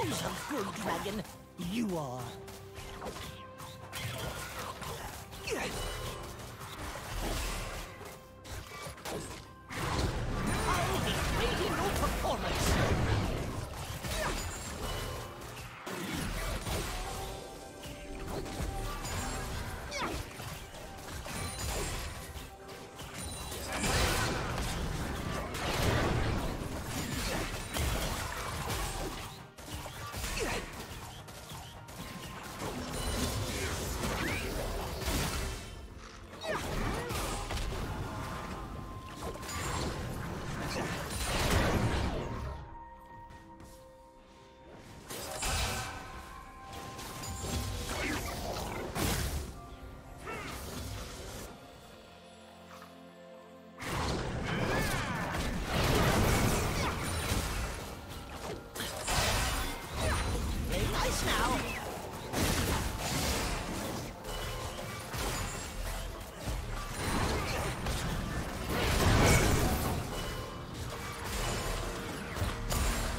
Who's a good dragon? You are.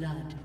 Blood.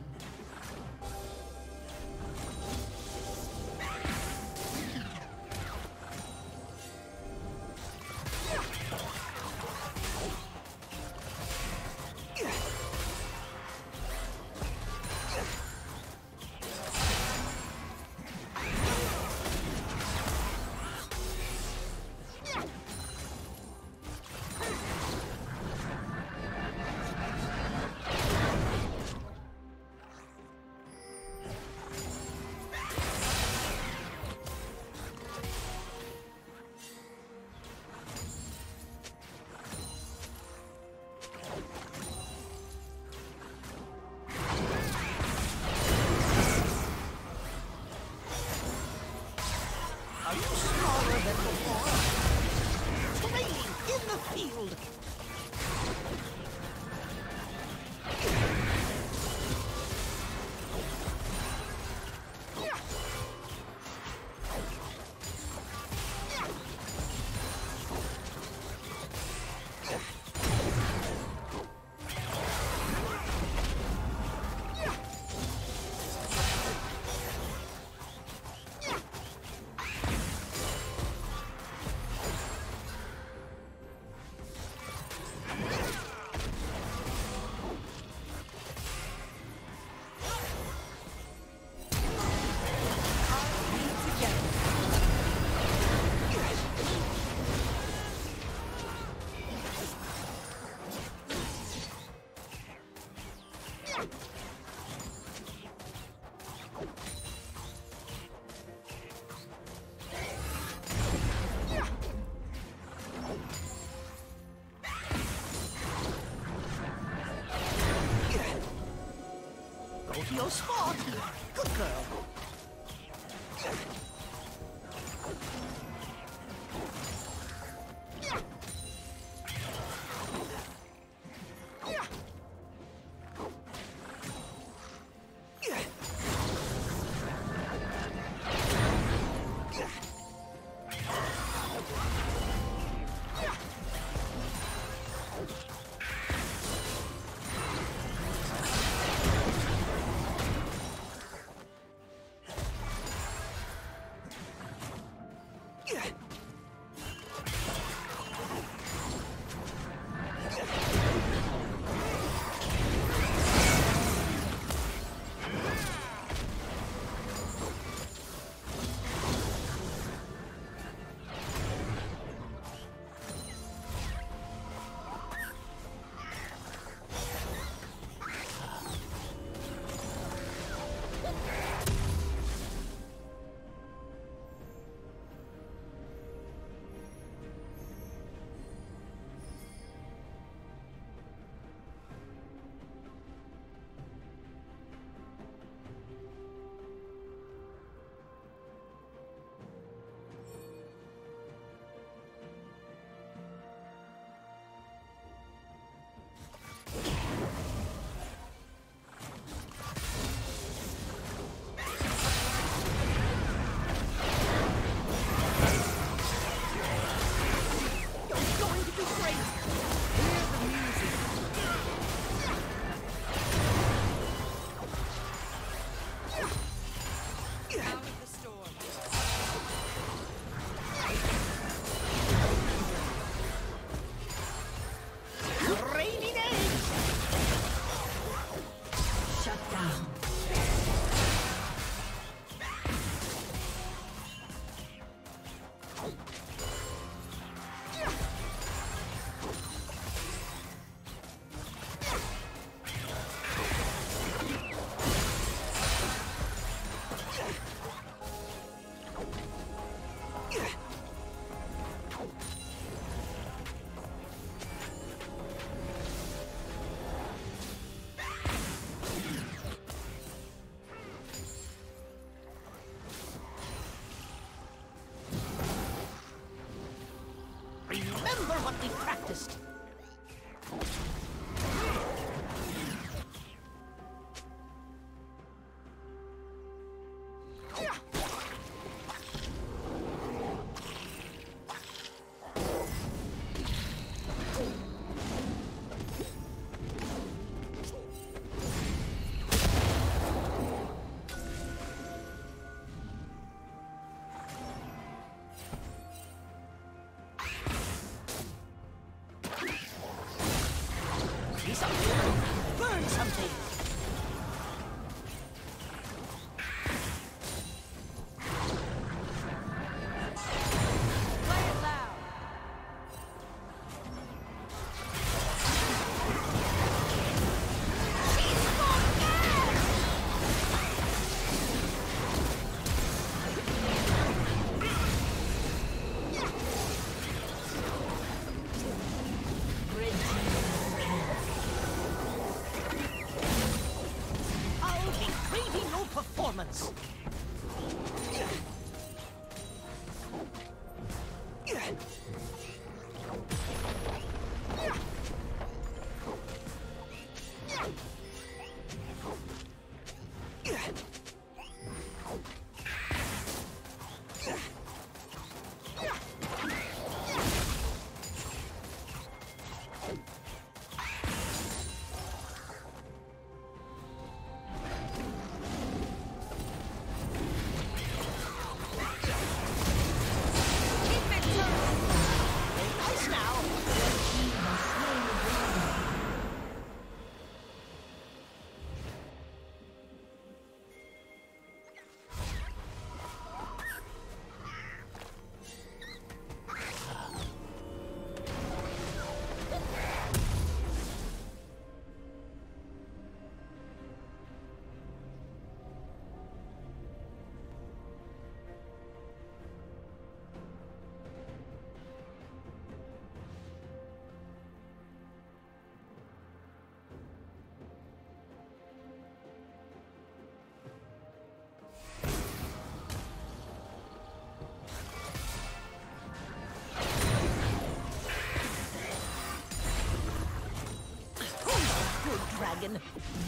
Go to your spot. Good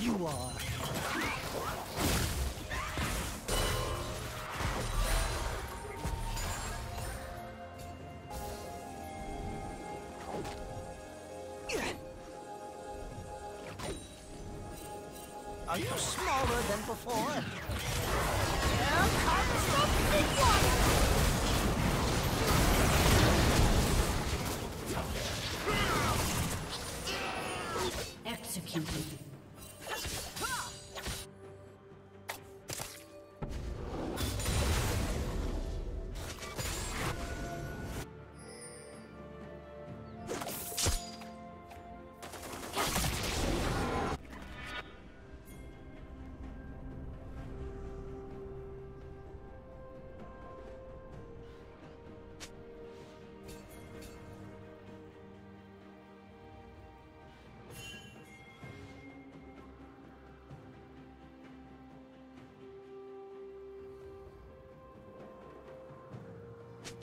you are.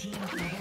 team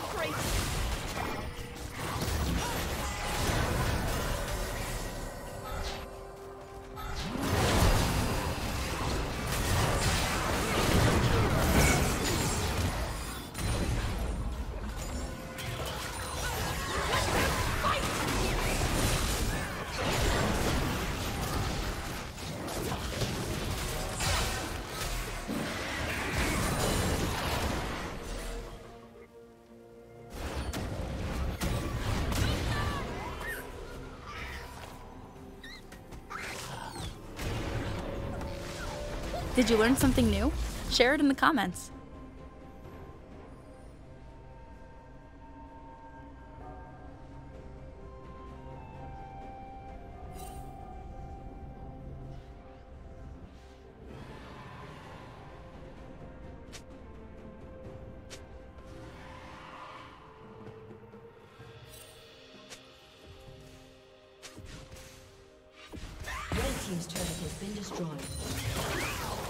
going to Did you learn something new? Share it in the comments. Team's turret has been destroyed.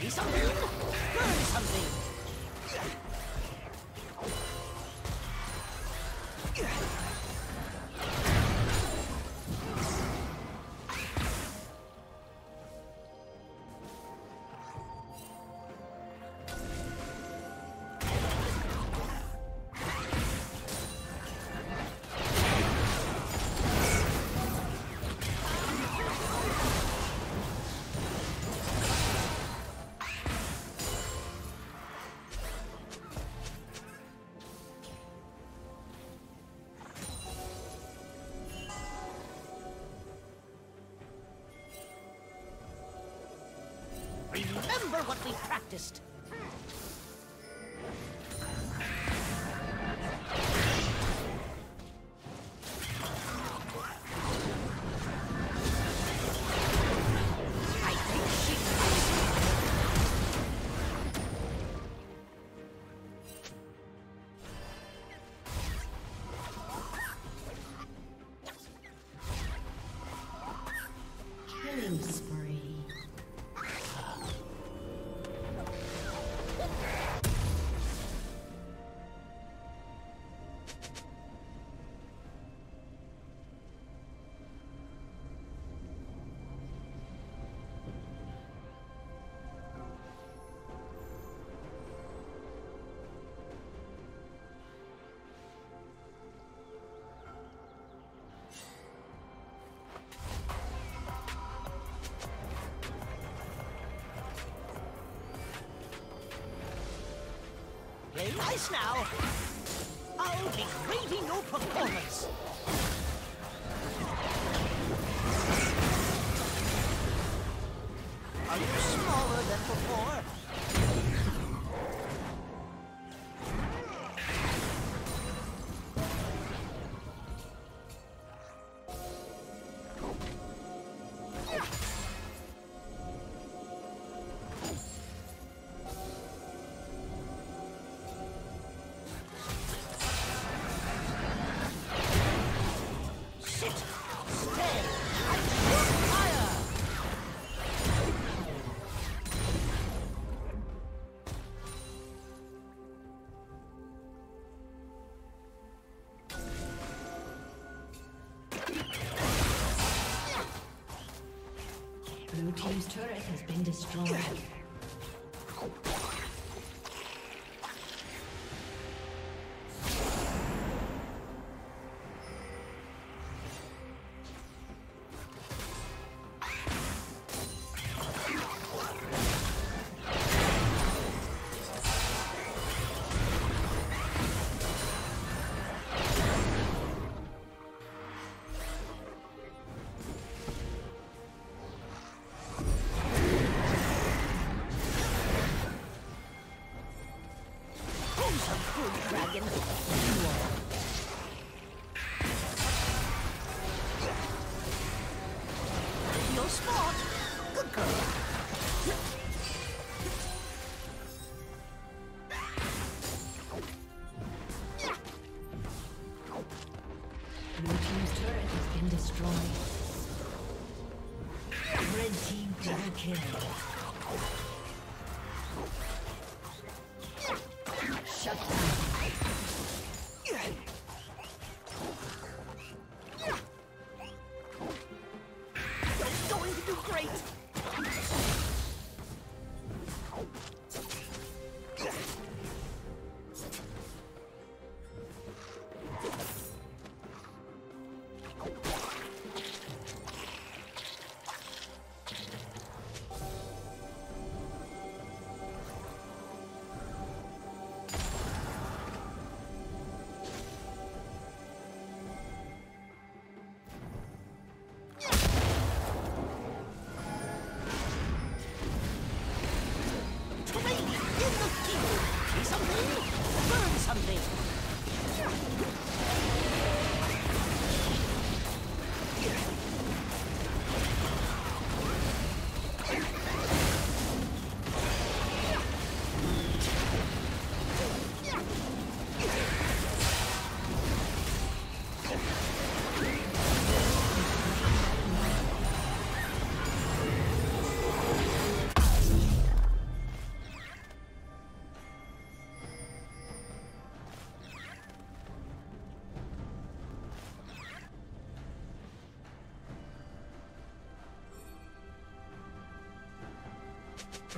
See something? Learn something. Practiced. Play nice now. I'll be grading your performance.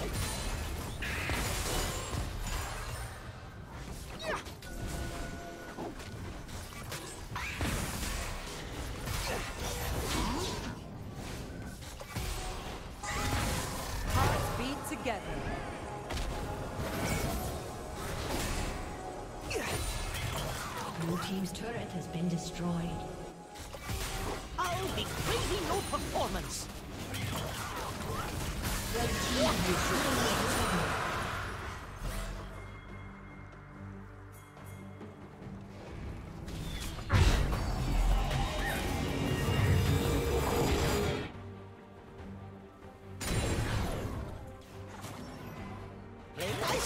Thank you.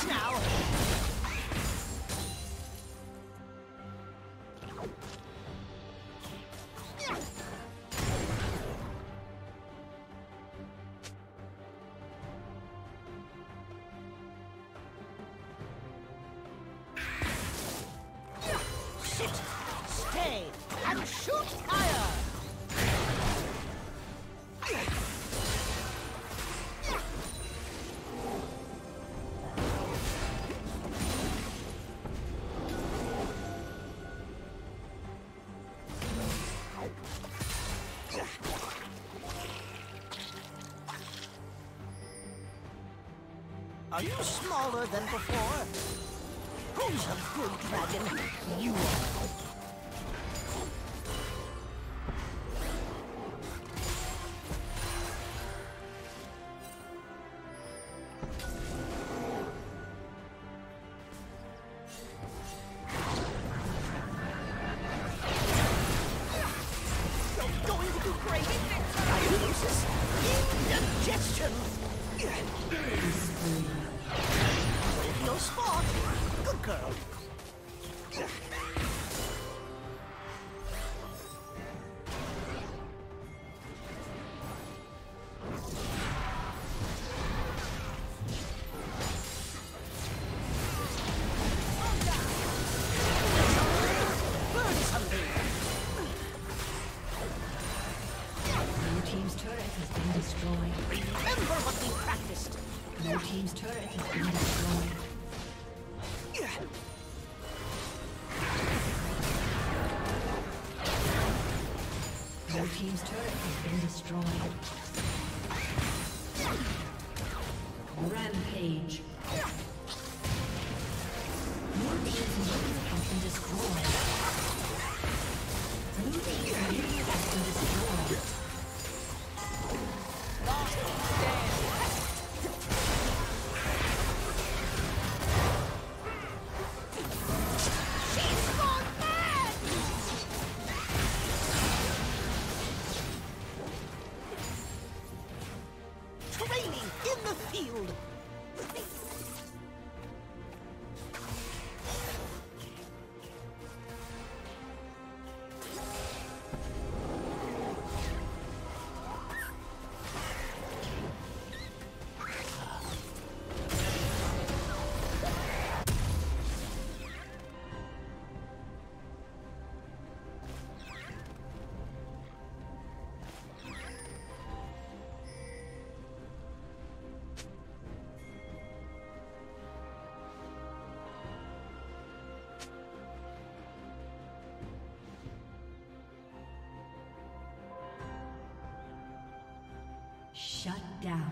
now. you smaller than before? Who's a good dragon? You are. has been destroyed. Remember what we practiced. Your team's turret has been destroyed. Your team's turret has been destroyed. Rampage. Shut down.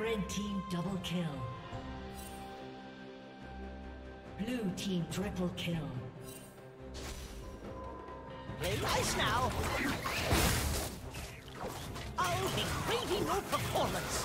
Red team double kill. Blue team triple kill. Play nice now. I'll be grading your performance.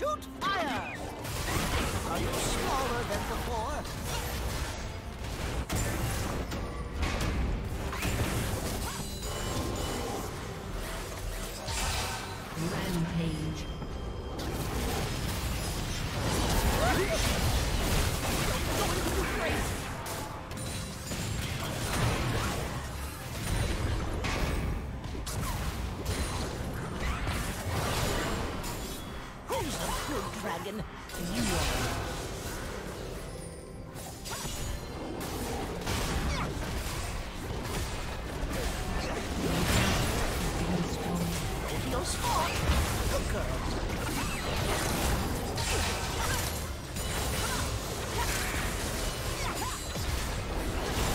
Shoot fire!